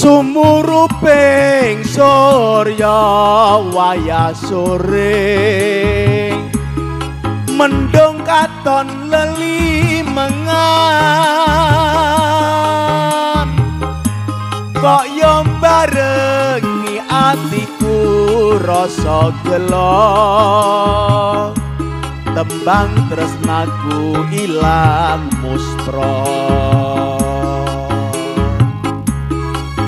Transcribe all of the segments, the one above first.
sumuruping surya waya sore mendung katon leli mengan. Kok yo barengi atiku rasa gelo. Tembang tresnaku ilang muspro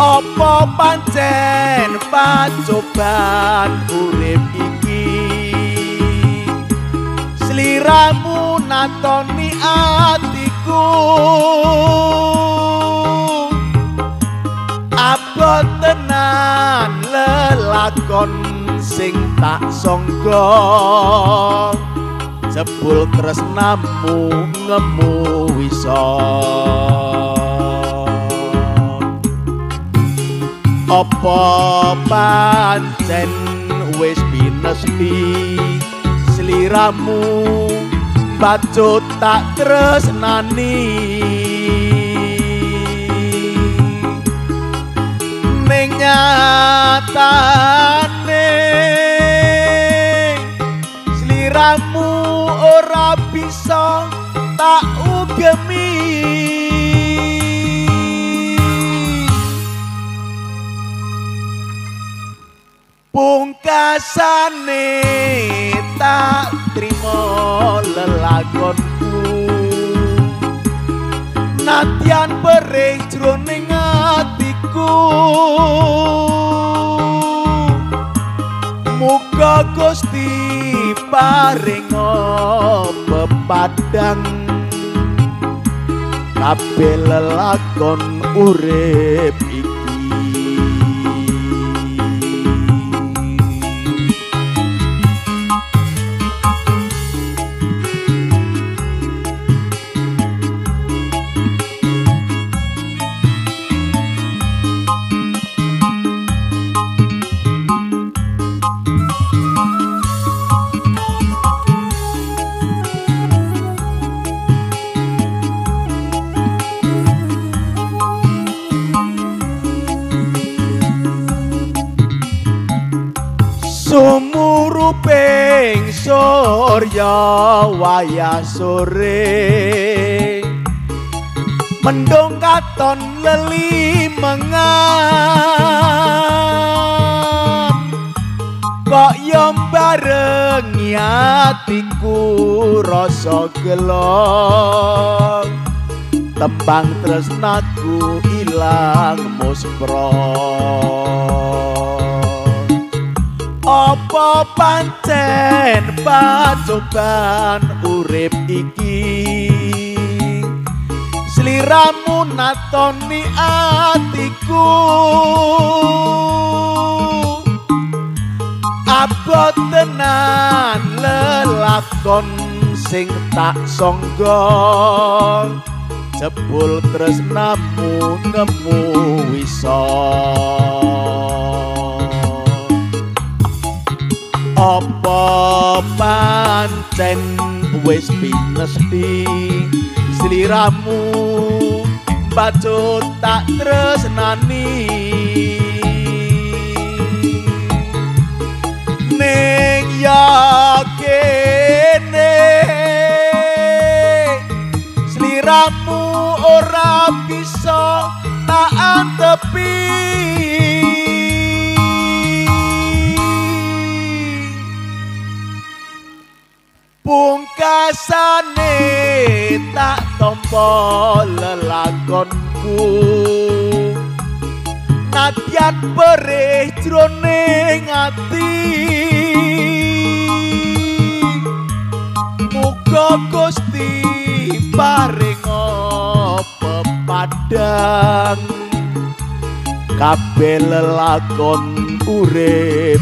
Apa pancen pacoban urip iki? Sliramu natoni atiku? Apa tenan lelakon sing tak sangka? Jebul tresnamu ngemu wisata apa pancen wis pinesti sliramu bacut tak tresnani. Ning nyatane sliramu ora bisa tak pungkasane tak trimo lelagonku nadyan perih jroning atiku. Muga gusti paring pepadang kabeh lelagon urip sumuruping surya waya sore. Mendung katon leli mengan kok yo barengi atiku rasa gelo tembang tresnaku ilang muspro apa pancen pacoban urip iki? Sliramu natoni atiku. Abot tenan lelakon sing tak sangga? Jebul tresnamu nemu wisata apa pancen wis pinesti. Sliramu bacut tak tresnani. Ning ya kene sliramu ora bisa tak antepi pungkasane tak tompo lelagonku nadyan perih jroning ati. Muga gusti paring pepadang. Kabeh lelagon urip